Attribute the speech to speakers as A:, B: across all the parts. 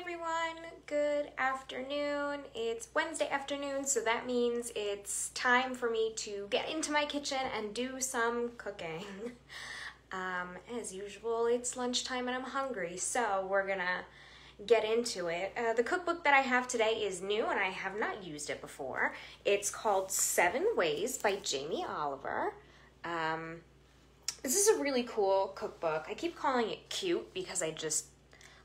A: everyone. Good afternoon. It's Wednesday afternoon, so that means it's time for me to get into my kitchen and do some cooking. Um, as usual, it's lunchtime and I'm hungry, so we're gonna get into it. Uh, the cookbook that I have today is new and I have not used it before. It's called Seven Ways by Jamie Oliver. Um, this is a really cool cookbook. I keep calling it cute because I just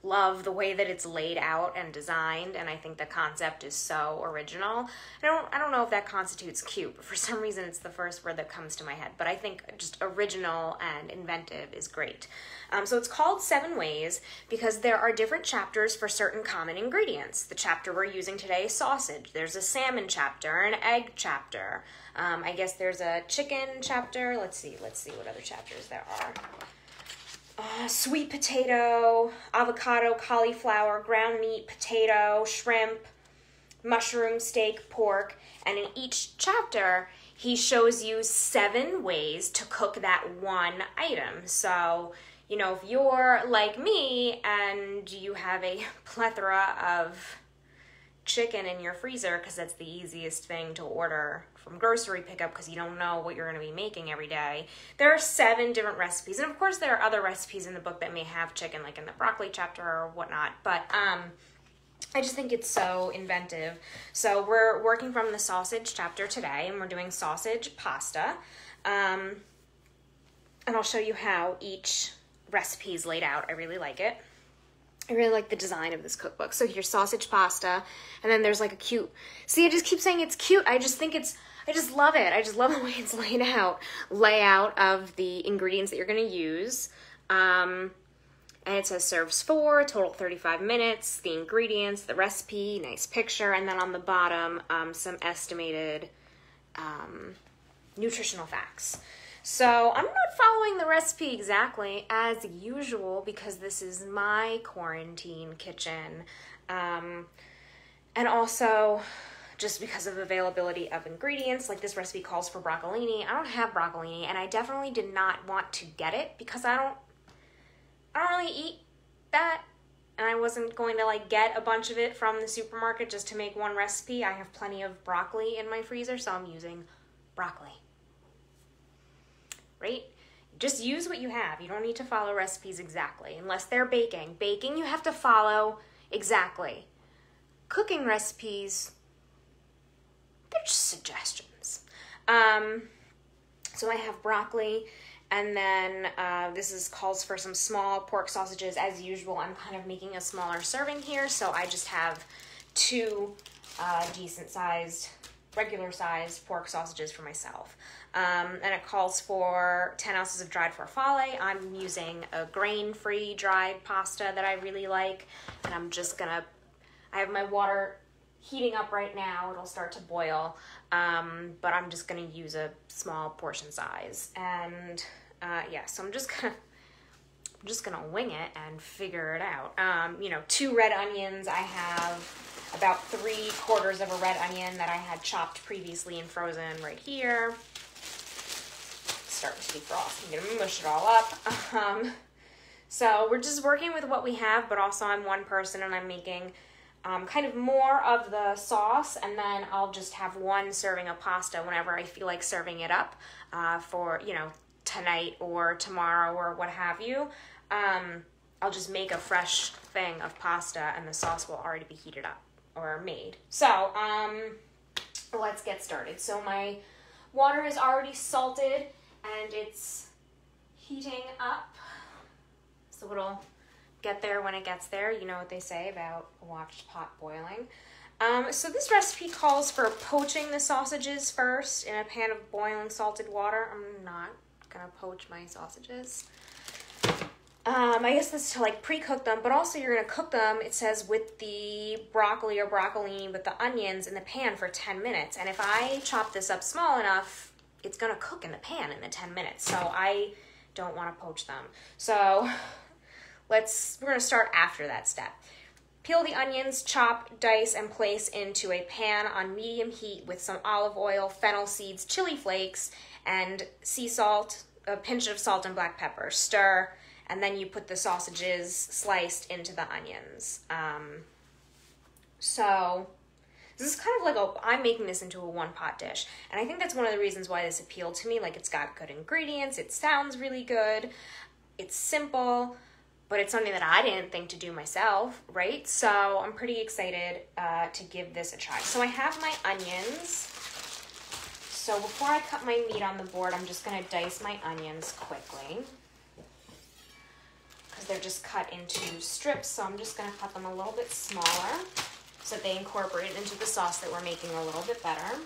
A: love the way that it's laid out and designed and I think the concept is so original. I don't I don't know if that constitutes cute, but for some reason it's the first word that comes to my head. But I think just original and inventive is great. Um, so it's called Seven Ways because there are different chapters for certain common ingredients. The chapter we're using today is sausage. There's a salmon chapter, an egg chapter. Um, I guess there's a chicken chapter. Let's see. Let's see what other chapters there are uh, sweet potato, avocado, cauliflower, ground meat, potato, shrimp, mushroom, steak, pork, and in each chapter, he shows you seven ways to cook that one item. So, you know, if you're like me and you have a plethora of chicken in your freezer because that's the easiest thing to order from grocery pickup because you don't know what you're going to be making every day. There are seven different recipes, and of course, there are other recipes in the book that may have chicken, like in the broccoli chapter or whatnot. But um, I just think it's so inventive. So we're working from the sausage chapter today, and we're doing sausage pasta. Um, and I'll show you how each recipe is laid out. I really like it. I really like the design of this cookbook. So here's sausage pasta, and then there's like a cute. See, I just keep saying it's cute. I just think it's I just love it. I just love the way it's laid out, layout of the ingredients that you're going to use. Um, and it says serves four, total 35 minutes, the ingredients, the recipe, nice picture, and then on the bottom, um, some estimated um, nutritional facts. So I'm not following the recipe exactly as usual because this is my quarantine kitchen. Um, and also, just because of availability of ingredients. Like this recipe calls for broccolini. I don't have broccolini, and I definitely did not want to get it because I don't, I don't really eat that, and I wasn't going to like get a bunch of it from the supermarket just to make one recipe. I have plenty of broccoli in my freezer, so I'm using broccoli. Right? Just use what you have. You don't need to follow recipes exactly unless they're baking. Baking, you have to follow exactly. Cooking recipes, they're just suggestions. Um, so I have broccoli, and then uh, this is calls for some small pork sausages. As usual, I'm kind of making a smaller serving here, so I just have two uh, decent sized, regular sized pork sausages for myself. Um, and it calls for 10 ounces of dried farfalle. I'm using a grain free dried pasta that I really like, and I'm just gonna. I have my water heating up right now. It'll start to boil, um, but I'm just gonna use a small portion size. And uh, yeah, so I'm just gonna I'm just gonna wing it and figure it out. Um, you know, two red onions. I have about three quarters of a red onion that I had chopped previously and frozen right here. starting to defrost. I'm gonna mush it all up. Um, so we're just working with what we have, but also I'm one person and I'm making um, kind of more of the sauce, and then I'll just have one serving of pasta whenever I feel like serving it up uh, for, you know, tonight or tomorrow or what have you. Um, I'll just make a fresh thing of pasta, and the sauce will already be heated up or made. So, um, let's get started. So, my water is already salted and it's heating up. So, it'll get there when it gets there. You know what they say about a watched pot boiling. Um, so this recipe calls for poaching the sausages first in a pan of boiling salted water. I'm not gonna poach my sausages. Um, I guess that's to like pre-cook them, but also you're gonna cook them. It says with the broccoli or broccolini with the onions in the pan for 10 minutes. And if I chop this up small enough, it's gonna cook in the pan in the 10 minutes. So I don't want to poach them. So Let's, we're gonna start after that step. Peel the onions, chop, dice, and place into a pan on medium heat with some olive oil, fennel seeds, chili flakes, and sea salt, a pinch of salt and black pepper. Stir and then you put the sausages sliced into the onions. Um, so this is kind of like a I'm making this into a one pot dish. And I think that's one of the reasons why this appealed to me. Like it's got good ingredients, it sounds really good, it's simple, but it's something that I didn't think to do myself, right? So I'm pretty excited uh, to give this a try. So I have my onions. So before I cut my meat on the board, I'm just gonna dice my onions quickly because they're just cut into strips. So I'm just gonna cut them a little bit smaller so that they incorporate into the sauce that we're making a little bit better.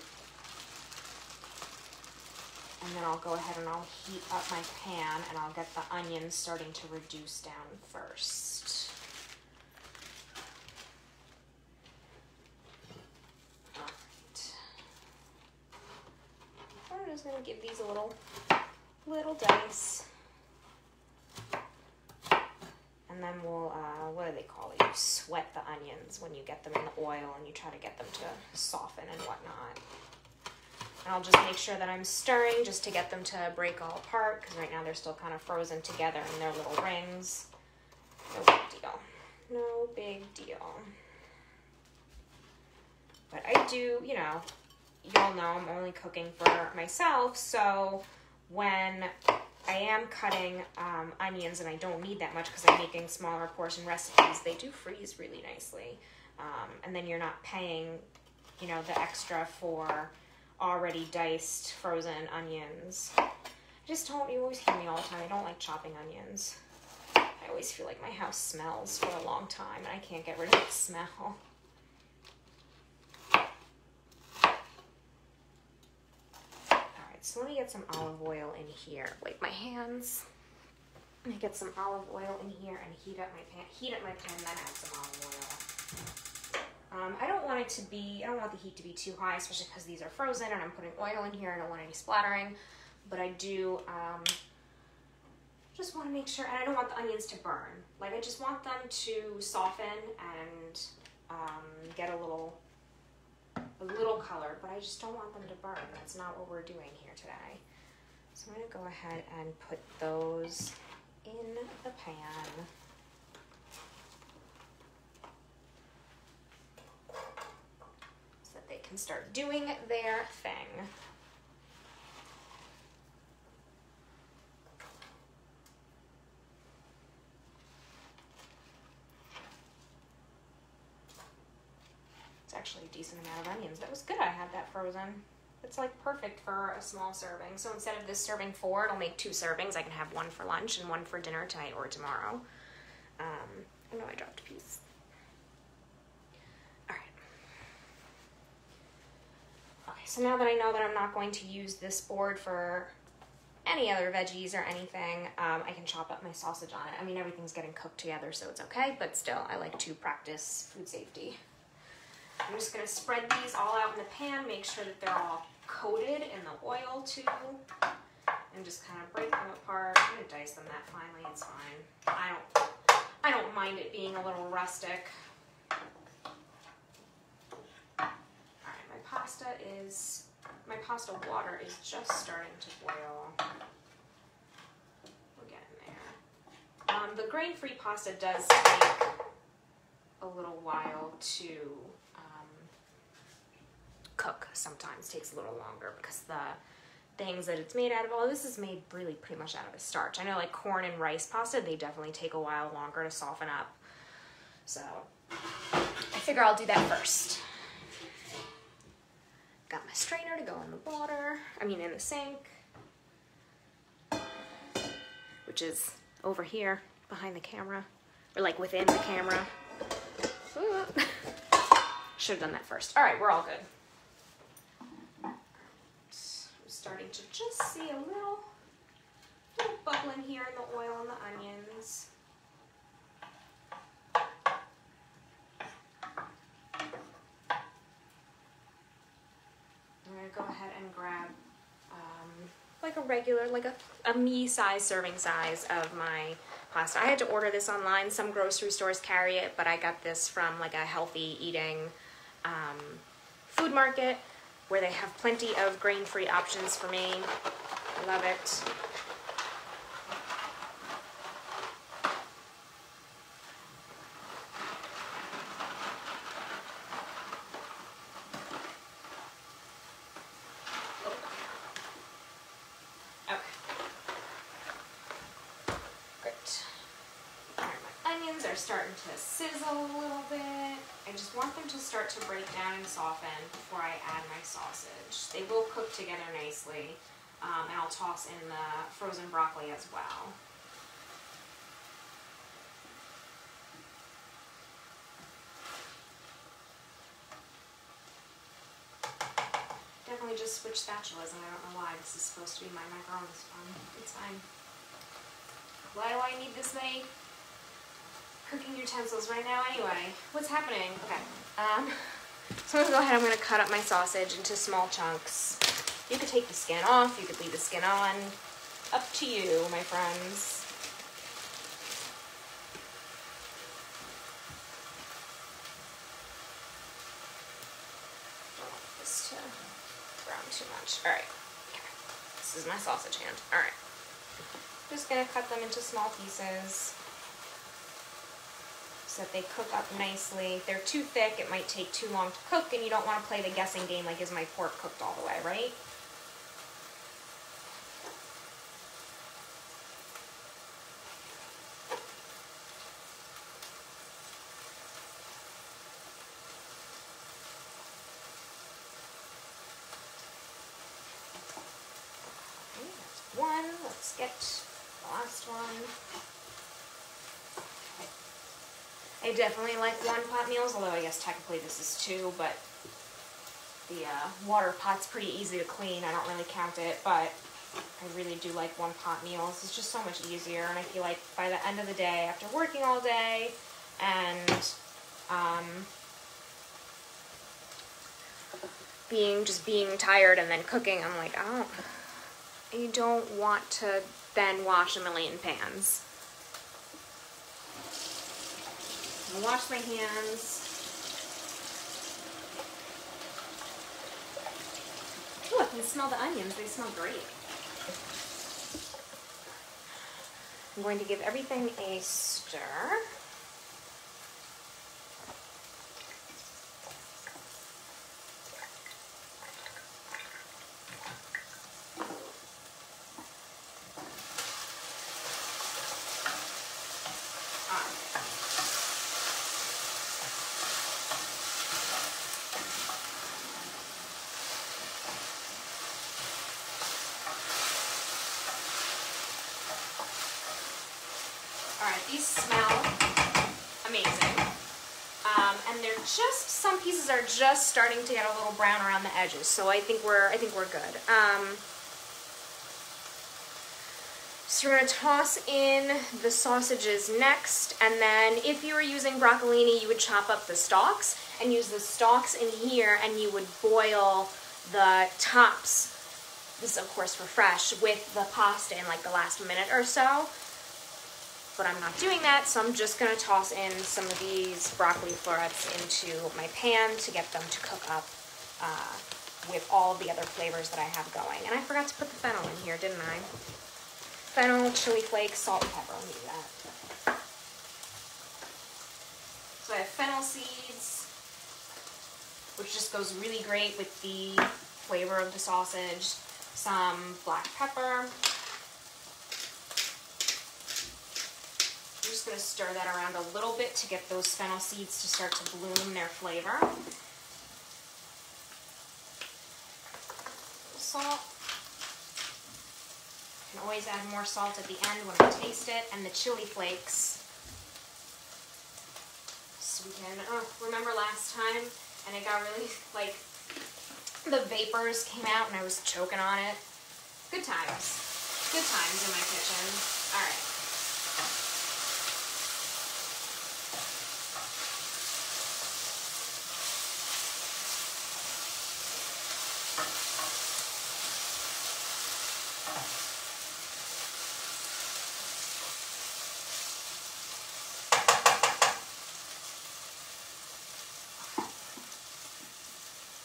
A: And then I'll go ahead and I'll heat up my pan and I'll get the onions starting to reduce down first. Alright. I'm just gonna give these a little little dice. And then we'll, uh, what do they call it? You sweat the onions when you get them in the oil and you try to get them to soften and whatnot. And I'll just make sure that I'm stirring just to get them to break all apart because right now they're still kind of frozen together in their little rings. No big deal. No big deal. But I do, you know, y'all know I'm only cooking for myself, so when I am cutting um, onions and I don't need that much because I'm making smaller portion recipes, they do freeze really nicely. Um, and then you're not paying, you know, the extra for already diced frozen onions. I just don't, you always hear me all the time, I don't like chopping onions. I always feel like my house smells for a long time and I can't get rid of the smell. Alright, so let me get some olive oil in here. Wipe my hands. Let me get some olive oil in here and heat up my pan. Heat up my pan, then add some olive oil. Um, I don't want it to be, I don't want the heat to be too high, especially because these are frozen and I'm putting oil in here. I don't want any splattering, but I do um, just want to make sure, and I don't want the onions to burn. Like I just want them to soften and um, get a little, a little color, but I just don't want them to burn. That's not what we're doing here today. So I'm gonna go ahead and put those in the pan. Can start doing their thing. It's actually a decent amount of onions. That was good I had that frozen. It's like perfect for a small serving. So instead of this serving four, it'll make two servings. I can have one for lunch and one for dinner tonight or tomorrow. Um, I know I dropped a piece. So now that I know that I'm not going to use this board for any other veggies or anything, um, I can chop up my sausage on it. I mean, everything's getting cooked together, so it's okay, but still, I like to practice food safety. I'm just gonna spread these all out in the pan, make sure that they're all coated in the oil too, and just kind of break them apart. I'm gonna dice them that finely, it's fine. I don't, I don't mind it being a little rustic. Pasta is, my pasta water is just starting to boil. We're getting there. Um, the grain-free pasta does take a little while to um, cook sometimes, takes a little longer because the things that it's made out of, all this is made really pretty much out of a starch. I know like corn and rice pasta, they definitely take a while longer to soften up. So I figure I'll do that first. Got my strainer to go in the water, I mean in the sink, which is over here behind the camera, or like within the camera. Should have done that first. All right, we're all good. I'm starting to just see a little, little bubbling here in the oil and the onions. I'm gonna go ahead and grab um, like a regular, like a, a me size serving size of my pasta. I had to order this online. Some grocery stores carry it, but I got this from like a healthy eating um, food market where they have plenty of grain-free options for me. I love it. Starting to sizzle a little bit. I just want them to start to break down and soften before I add my sausage. They will cook together nicely, um, and I'll toss in the frozen broccoli as well. Definitely just switch spatulas, and I don't know why. This is supposed to be my macaroni spoon. It's fine. Why do I need this many cooking utensils right now anyway? What's happening? Okay. Um, so I'm gonna go ahead, I'm gonna cut up my sausage into small chunks. You could take the skin off, you could leave the skin on. Up to you, my friends. Don't want this to brown too much. All right. Okay. This is my sausage hand. All right. Just gonna cut them into small pieces that they cook up nicely. If they're too thick, it might take too long to cook, and you don't want to play the guessing game like, is my pork cooked all the way, right? One. Let's get the last one. I definitely like one pot meals, although I guess technically this is two, but the uh, water pot's pretty easy to clean. I don't really count it, but I really do like one pot meals. It's just so much easier, and I feel like by the end of the day, after working all day, and um, being just being tired and then cooking, I'm like, I don't, I don't want to then wash a million pans. I wash my hands. Oh, I can smell the onions. They smell great. I'm going to give everything a stir. All right, these smell amazing. Um, and they're just, some pieces are just starting to get a little brown around the edges. So I think we're, I think we're good. Um, so we're gonna toss in the sausages next. And then if you were using broccolini, you would chop up the stalks and use the stalks in here and you would boil the tops, this of course for fresh, with the pasta in like the last minute or so but I'm not doing that, so I'm just gonna toss in some of these broccoli florets into my pan to get them to cook up uh, with all the other flavors that I have going. And I forgot to put the fennel in here, didn't I? Fennel, chili flakes, salt, and pepper, me do that. So I have fennel seeds, which just goes really great with the flavor of the sausage. Some black pepper, just going to stir that around a little bit to get those fennel seeds to start to bloom their flavor. Salt. You can always add more salt at the end when I taste it. And the chili flakes. So we can, oh, remember last time? And it got really, like, the vapors came out and I was choking on it. Good times. Good times in my kitchen. All right.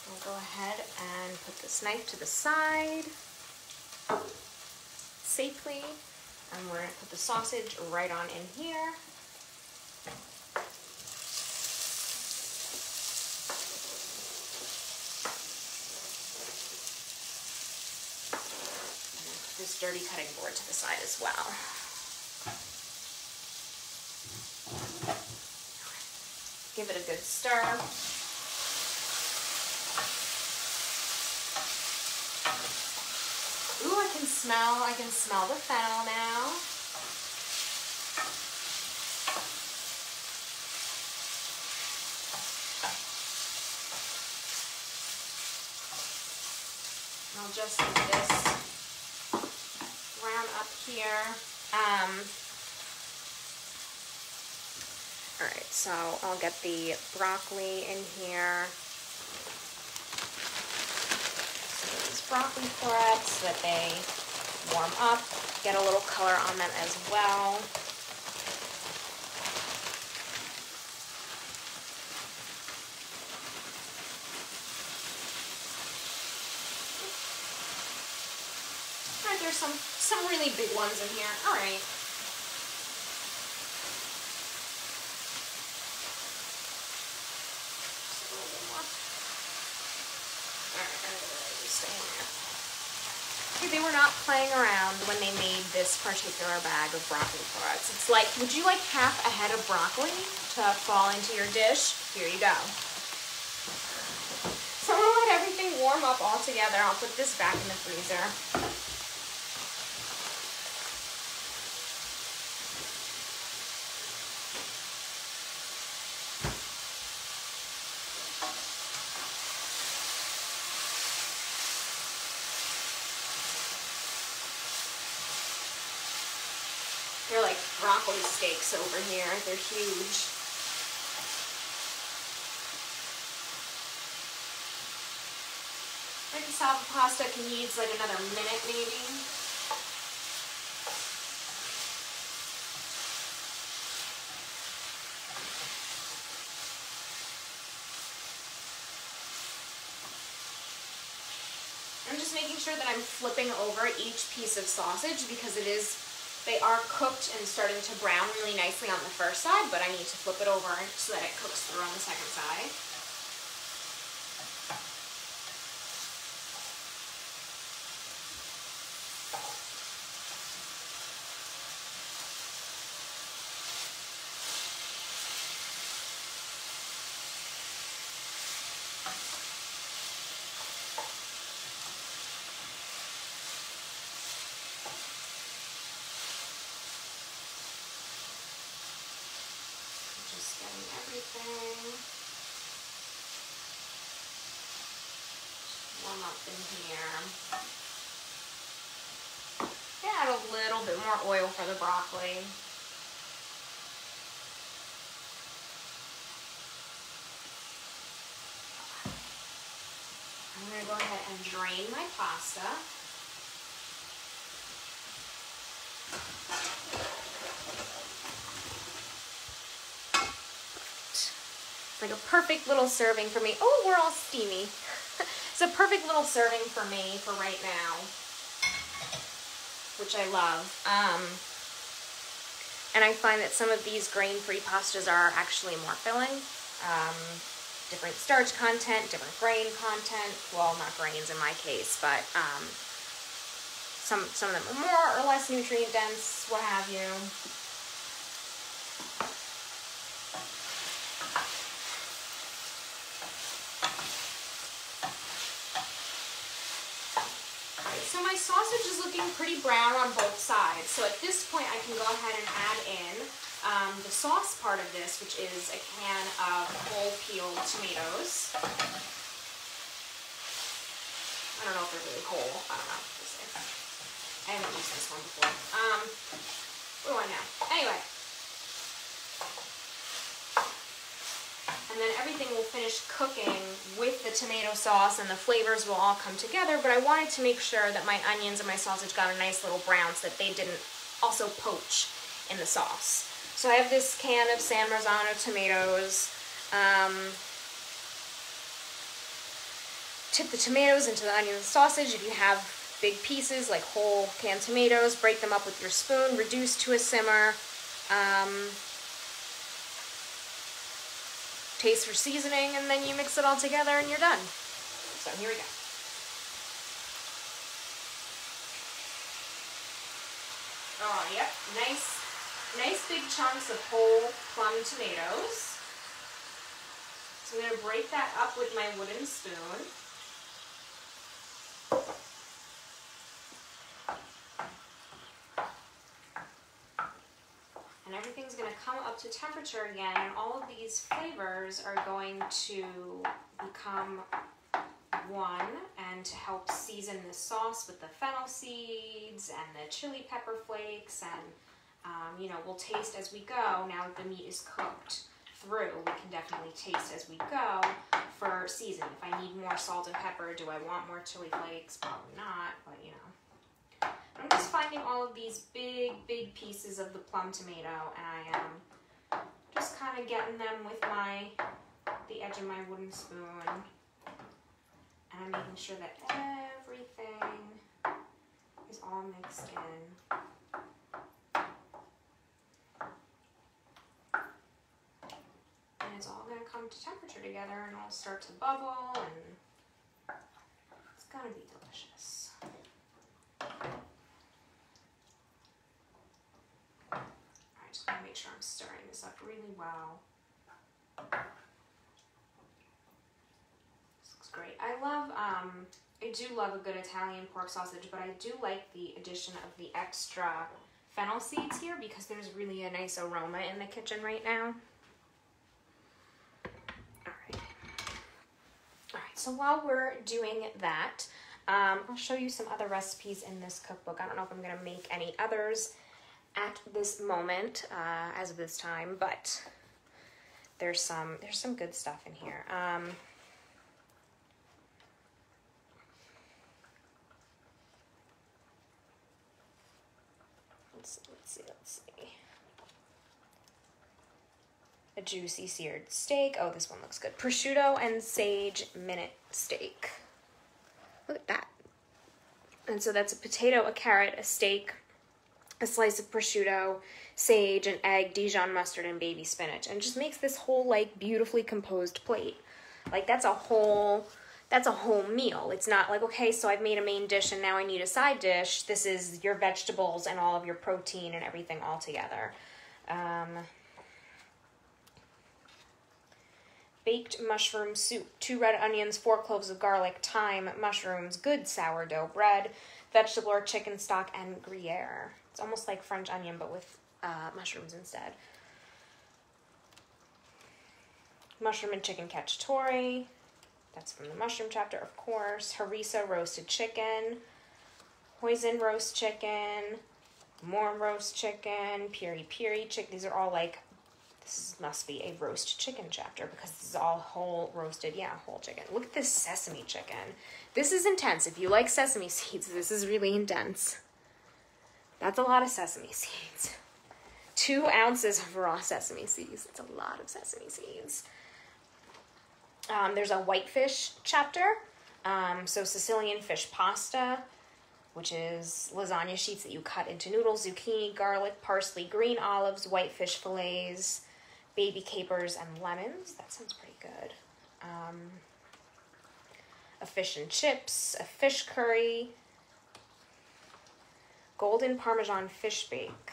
A: We'll go ahead and put this knife to the side safely. And we're gonna put the sausage right on in here. this dirty cutting board to the side as well. Give it a good stir. Ooh, I can smell, I can smell the fennel now. I'll just leave this brown up here. Um, all right, so I'll get the broccoli in here. So broccoli florets that they warm up, get a little color on them as well. Alright, there's some, some really big ones in here. All right. they were not playing around when they made this particular bag of broccoli florets. It's like, would you like half a head of broccoli to fall into your dish? Here you go. So I'm gonna let everything warm up all together. I'll put this back in the freezer. They're like broccoli steaks over here. They're huge. Maybe salad pasta can use like another minute maybe. I'm just making sure that I'm flipping over each piece of sausage because it is they are cooked and starting to brown really nicely on the first side, but I need to flip it over so that it cooks through on the second side. Everything. Up in here. Add a little bit more oil for the broccoli. I'm going to go ahead and drain my pasta. Like a perfect little serving for me. Oh, we're all steamy. it's a perfect little serving for me for right now, which I love. Um, and I find that some of these grain-free pastas are actually more filling. Um, different starch content, different grain content. Well, not grains in my case, but um, some, some of them are more or less nutrient dense, what have you. so my sausage is looking pretty brown on both sides. So at this point I can go ahead and add in um, the sauce part of this, which is a can of whole peeled tomatoes. I don't know if they're really whole. I don't know. I haven't used this one before. Um, what do I know? Anyway, and then everything will finish cooking with the tomato sauce and the flavors will all come together, but I wanted to make sure that my onions and my sausage got a nice little brown so that they didn't also poach in the sauce. So I have this can of San Marzano tomatoes. Um, tip the tomatoes into the onion and sausage. If you have big pieces like whole canned tomatoes, break them up with your spoon, reduce to a simmer. Um, taste for seasoning, and then you mix it all together and you're done. So here we go. Oh, yep, nice, nice big chunks of whole plum tomatoes. So I'm going to break that up with my wooden spoon. And everything's going to come up to temperature again, and all of these flavors are going to become one and to help season the sauce with the fennel seeds and the chili pepper flakes and um, you know we'll taste as we go. Now that the meat is cooked through we can definitely taste as we go for season. If I need more salt and pepper do I want more chili flakes? Probably not but you know. I'm just finding all of these big big pieces of the plum tomato and I am just kind of getting them with my the edge of my wooden spoon and I'm making sure that everything is all mixed in. And it's all going to come to temperature together and all start to bubble and it's going to be delicious. I just want to make sure I'm stirring this really well. great. I love, um, I do love a good Italian pork sausage, but I do like the addition of the extra fennel seeds here because there's really a nice aroma in the kitchen right now. All right. All right, so while we're doing that, um, I'll show you some other recipes in this cookbook. I don't know if I'm gonna make any others at this moment, uh, as of this time, but there's some, there's some good stuff in here. Um, let's, let's see, let's see. a juicy seared steak. Oh, this one looks good. Prosciutto and sage minute steak. Look at that. And so that's a potato, a carrot, a steak, a slice of prosciutto, sage, an egg, Dijon mustard, and baby spinach. And just makes this whole like beautifully composed plate. Like that's a whole that's a whole meal. It's not like, okay, so I've made a main dish and now I need a side dish. This is your vegetables and all of your protein and everything all together. Um, baked mushroom soup, two red onions, four cloves of garlic, thyme, mushrooms, good sourdough bread, vegetable or chicken stock, and Gruyere. It's almost like French onion, but with uh, mushrooms instead. Mushroom and chicken cacciatore. That's from the mushroom chapter, of course. Harissa roasted chicken. Hoisin roast chicken. More roast chicken. Piri piri chicken. These are all like this must be a roast chicken chapter because this is all whole roasted, yeah, whole chicken. Look at this sesame chicken. This is intense. If you like sesame seeds, this is really intense. That's a lot of sesame seeds. Two ounces of raw sesame seeds. It's a lot of sesame seeds. Um, there's a whitefish chapter. Um, so Sicilian fish pasta, which is lasagna sheets that you cut into noodles, zucchini, garlic, parsley, green olives, whitefish fillets, baby capers and lemons. That sounds pretty good. Um, a fish and chips, a fish curry, golden parmesan fish bake.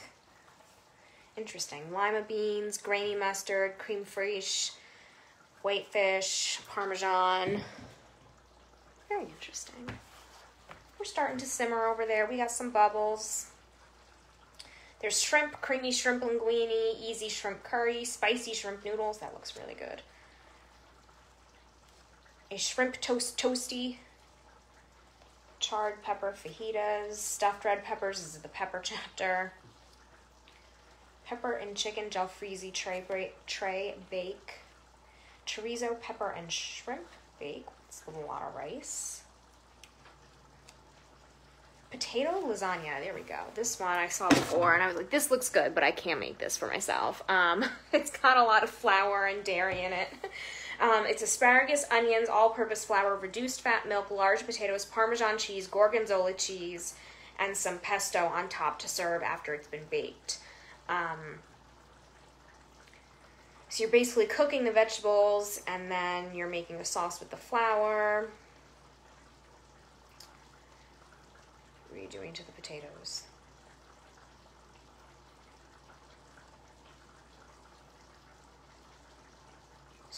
A: Interesting. Lima beans, grainy mustard, cream fraiche, whitefish, parmesan. Very interesting. We're starting to simmer over there. We got some bubbles. There's shrimp, creamy shrimp linguine, easy shrimp curry, spicy shrimp noodles. That looks really good. A shrimp toast toasty, charred pepper fajitas, stuffed red peppers. This is the pepper chapter. Pepper and chicken jalfrezi tray, tray bake. Chorizo, pepper, and shrimp bake. It's a lot of rice potato lasagna. There we go. This one I saw before and I was like, this looks good, but I can't make this for myself. Um, it's got a lot of flour and dairy in it. Um, it's asparagus, onions, all-purpose flour, reduced fat milk, large potatoes, Parmesan cheese, gorgonzola cheese, and some pesto on top to serve after it's been baked. Um, so you're basically cooking the vegetables and then you're making a sauce with the flour. What are you doing to the potatoes?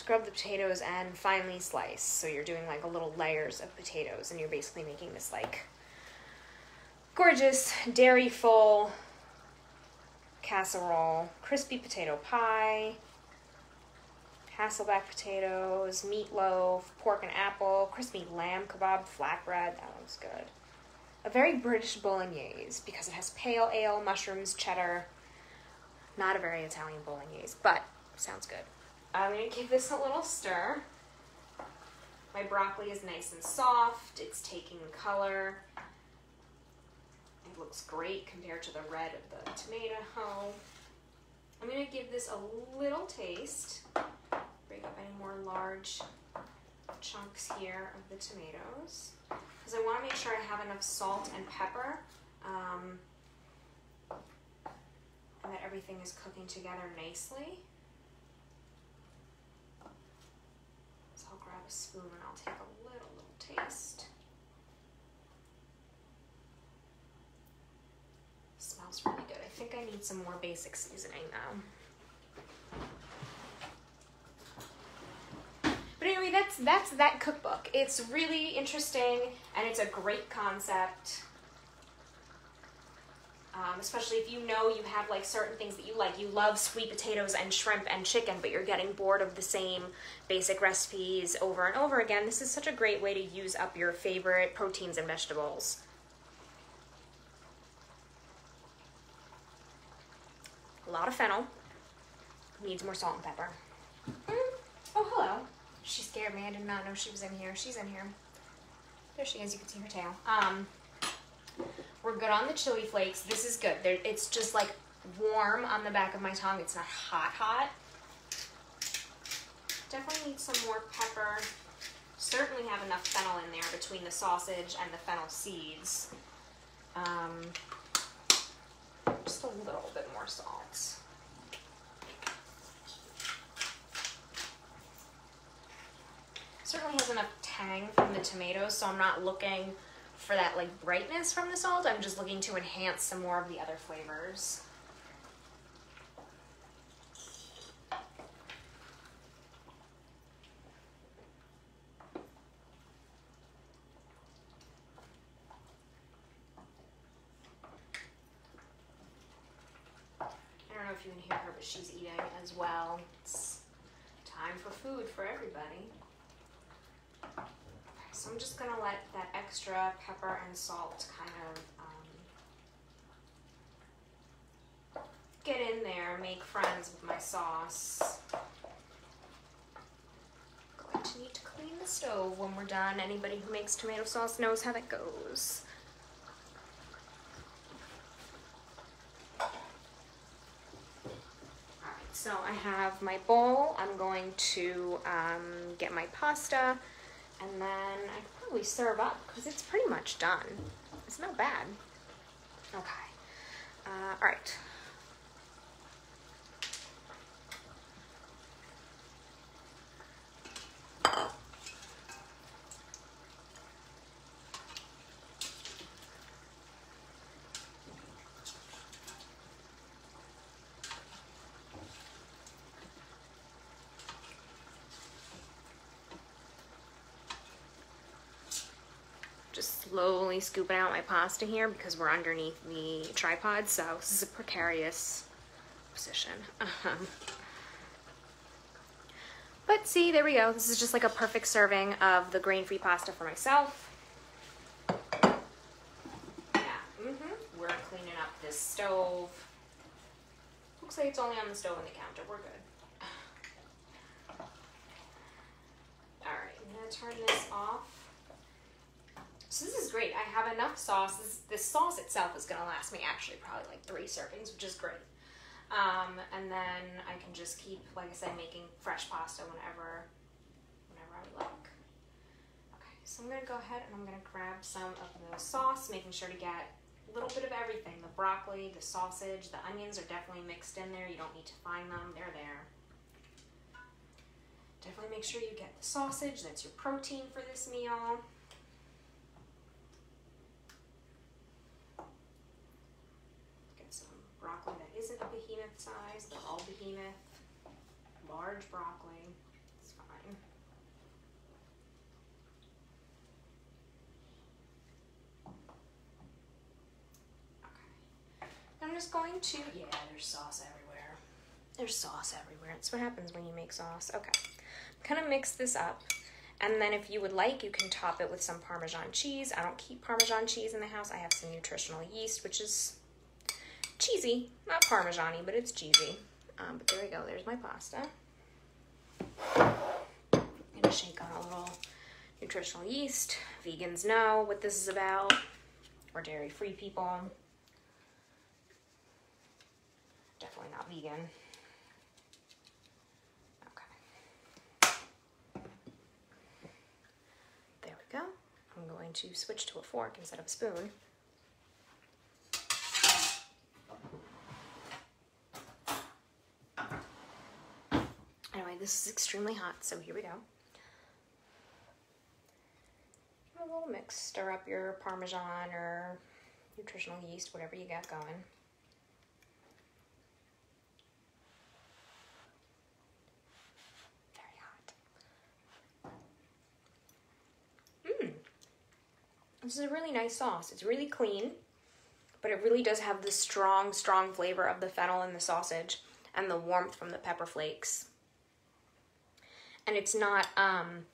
A: Scrub the potatoes and finely slice. So you're doing like a little layers of potatoes and you're basically making this like gorgeous dairy full casserole, crispy potato pie, Hasselback potatoes, meatloaf, pork and apple, crispy lamb kebab, flatbread. That looks good. A very British bolognese because it has pale ale, mushrooms, cheddar. Not a very Italian bolognese, but sounds good. I'm gonna give this a little stir. My broccoli is nice and soft. It's taking color. It looks great compared to the red of the tomato. I'm gonna give this a little taste bring up any more large chunks here of the tomatoes because I want to make sure I have enough salt and pepper um, and that everything is cooking together nicely. So I'll grab a spoon and I'll take a little, little taste. Smells really good. I think I need some more basic seasoning though. But anyway, that's that's that cookbook. It's really interesting and it's a great concept. Um, especially if you know you have like certain things that you like. You love sweet potatoes and shrimp and chicken, but you're getting bored of the same basic recipes over and over again. This is such a great way to use up your favorite proteins and vegetables. A lot of fennel. Needs more salt and pepper. Mm. Oh, hello. She scared me. I did not know she was in here. She's in here. There she is. You can see her tail. Um, we're good on the chili flakes. This is good. There, it's just like warm on the back of my tongue. It's not hot, hot. Definitely need some more pepper. Certainly have enough fennel in there between the sausage and the fennel seeds. Um, just a little bit more salt. certainly has enough tang from the tomatoes, so I'm not looking for that like brightness from the salt. I'm just looking to enhance some more of the other flavors. I don't know if you can hear her, but she's eating as well. It's time for food for everybody. So I'm just gonna let that extra pepper and salt kind of um, get in there, make friends with my sauce. Going to need to clean the stove when we're done. Anybody who makes tomato sauce knows how that goes. So I have my bowl. I'm going to um, get my pasta and then I could probably serve up because it's pretty much done. It's not bad. Okay. Uh, all right. Slowly scooping out my pasta here because we're underneath the tripod, so this is a precarious position. Um, but see, there we go. This is just like a perfect serving of the grain-free pasta for myself. Yeah, mm -hmm. We're cleaning up this stove. Looks like it's only on the stove and the counter. We're good. All right, I'm gonna turn this off. So this is great. I have enough sauce. This, this sauce itself is going to last me actually probably like three servings, which is great. Um, and then I can just keep, like I said, making fresh pasta whenever, whenever I would like. Okay, so I'm gonna go ahead and I'm gonna grab some of the sauce, making sure to get a little bit of everything. The broccoli, the sausage, the onions are definitely mixed in there. You don't need to find them, they're there. Definitely make sure you get the sausage, that's your protein for this meal. broccoli that isn't a behemoth size. They're all behemoth. Large broccoli. It's fine. Okay. I'm just going to, yeah, there's sauce everywhere. There's sauce everywhere. That's what happens when you make sauce. Okay. Kind of mix this up. And then if you would like, you can top it with some Parmesan cheese. I don't keep Parmesan cheese in the house. I have some nutritional yeast, which is cheesy. Not Parmesan-y, but it's cheesy. Um, but there we go. There's my pasta. I'm gonna shake on a little nutritional yeast. Vegans know what this is about, or dairy-free people. Definitely not vegan. Okay. There we go. I'm going to switch to a fork instead of a spoon. Anyway, this is extremely hot, so here we go. a little mix. Stir up your Parmesan or nutritional yeast, whatever you got going. Very hot. Mmm. This is a really nice sauce. It's really clean, but it really does have the strong, strong flavor of the fennel in the sausage and the warmth from the pepper flakes. And it's not, um,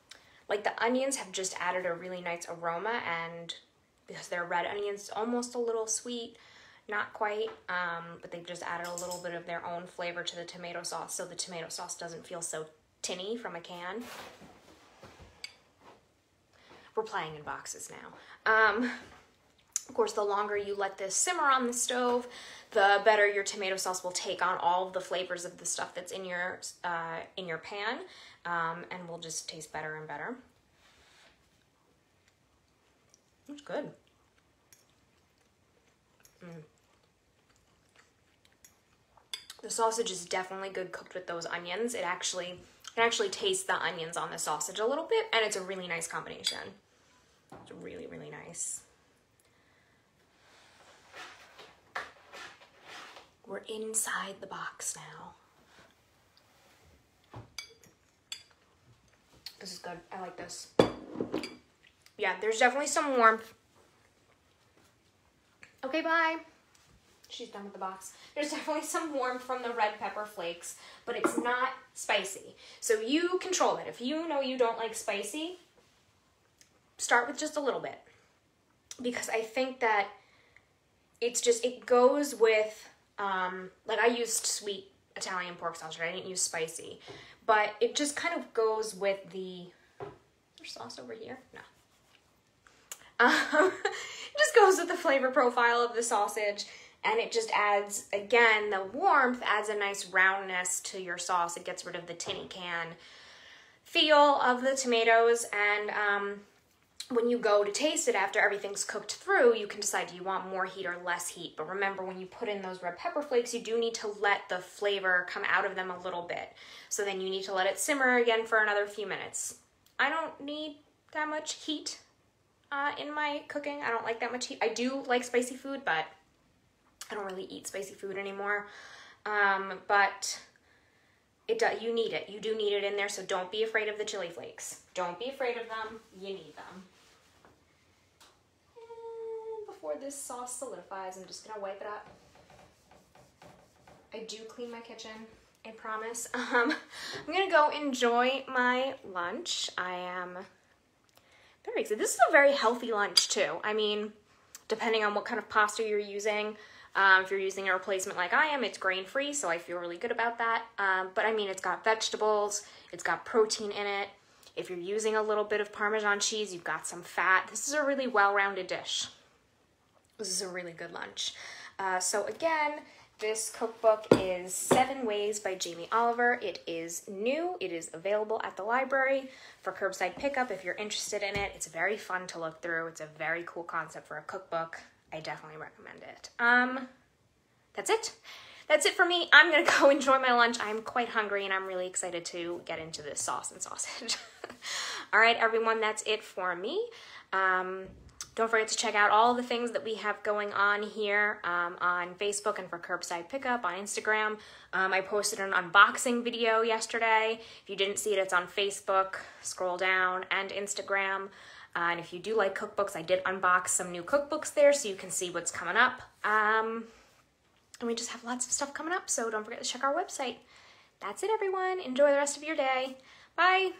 A: like the onions have just added a really nice aroma and because they're red onions, almost a little sweet, not quite, um, but they've just added a little bit of their own flavor to the tomato sauce so the tomato sauce doesn't feel so tinny from a can. We're playing in boxes now. Um, of course, the longer you let this simmer on the stove, the better your tomato sauce will take on all of the flavors of the stuff that's in your uh, in your pan, um, and will just taste better and better. It's good. Mm. The sausage is definitely good cooked with those onions. It actually it actually tastes the onions on the sausage a little bit, and it's a really nice combination. It's really, really nice. We're inside the box now. This is good. I like this. Yeah, there's definitely some warmth. Okay, bye. She's done with the box. There's definitely some warmth from the red pepper flakes, but it's not spicy. So you control it. If you know you don't like spicy, start with just a little bit. Because I think that it's just, it goes with, um, like I used sweet Italian pork sausage. I didn't use spicy. But it just kind of goes with the, there's sauce over here? No. Um, it just goes with the flavor profile of the sausage and it just adds, again, the warmth adds a nice roundness to your sauce. It gets rid of the tinny can feel of the tomatoes and um, when you go to taste it after everything's cooked through, you can decide do you want more heat or less heat. But remember, when you put in those red pepper flakes, you do need to let the flavor come out of them a little bit. So then you need to let it simmer again for another few minutes. I don't need that much heat uh, in my cooking. I don't like that much heat. I do like spicy food, but I don't really eat spicy food anymore. Um, but it you need it. You do need it in there, so don't be afraid of the chili flakes. Don't be afraid of them. You need them. Before this sauce solidifies, I'm just gonna wipe it up. I do clean my kitchen. I promise. Um, I'm gonna go enjoy my lunch. I am very excited. This is a very healthy lunch too. I mean, depending on what kind of pasta you're using, um, if you're using a replacement like I am, it's grain free, so I feel really good about that. Um, but I mean, it's got vegetables, it's got protein in it. If you're using a little bit of Parmesan cheese, you've got some fat. This is a really well rounded dish. This is a really good lunch. Uh, so, again, this cookbook is Seven Ways by Jamie Oliver. It is new. It is available at the library for curbside pickup if you're interested in it. It's very fun to look through. It's a very cool concept for a cookbook. I definitely recommend it. Um, that's it. That's it for me. I'm gonna go enjoy my lunch. I'm quite hungry and I'm really excited to get into this sauce and sausage. All right, everyone, that's it for me. Um, don't forget to check out all the things that we have going on here um, on Facebook and for curbside pickup on Instagram. Um, I posted an unboxing video yesterday. If you didn't see it, it's on Facebook. Scroll down and Instagram. Uh, and if you do like cookbooks, I did unbox some new cookbooks there so you can see what's coming up. Um, and we just have lots of stuff coming up, so don't forget to check our website. That's it, everyone. Enjoy the rest of your day. Bye.